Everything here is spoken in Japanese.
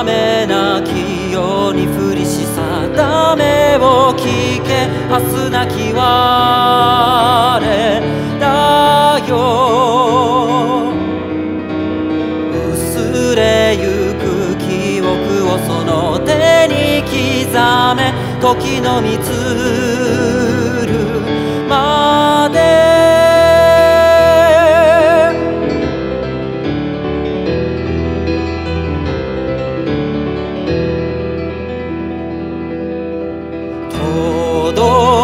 雨なきように降りし定めを聞け明日なきはれ。だよ。薄れゆく記憶をその手に刻め時の蜜。todo.